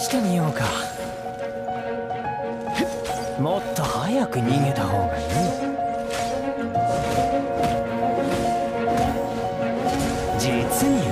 してみようか。もっと早く逃げた方がいい。実に